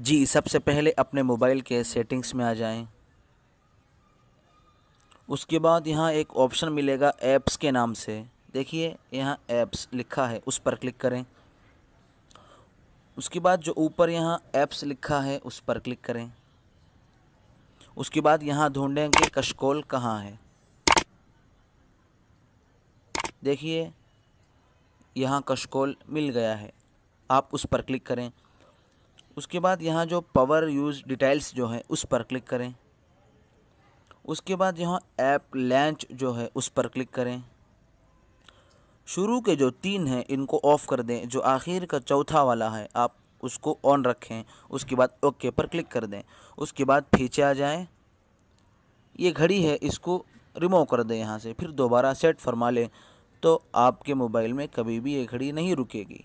जी, सबसे पहले अपने मोबाइल के सेटिंग्स में आ जाएँ। उसके बाद यहाँ एक ऑप्शन मिलेगा ऐप्स के नाम से। देखिए, यहाँ ऐप्स लिखा है, उस पर क्लिक करें। उसके बाद जो ऊपर यहाँ ऐप्स लिखा है, उस पर क्लिक करें। उसके बाद यहाँ ढूंढेंगे कशकोल कहाँ है। देखिए, यहाँ कशकोल मिल गया है। आप उस पर क्लिक करें। उसके बाद यहाँ जो पावर यूज़ डिटेल्स जो है, उस पर क्लिक करें। उसके बाद यहाँ ऐप लैंच जो है, उस पर क्लिक करें। शुरू के जो तीन हैं, इनको ऑफ़ कर दें, जो आखिर का चौथा वाला है, आप उसको ऑन रखें। उसके बाद ओके पर क्लिक कर दें। उसके बाद पीछे आ जाएँ। ये घड़ी है, इसको रिमूव कर दें यहाँ से, फिर दोबारा सेट फरमा लें। तो आपके मोबाइल में कभी भी ये घड़ी नहीं रुकेगी।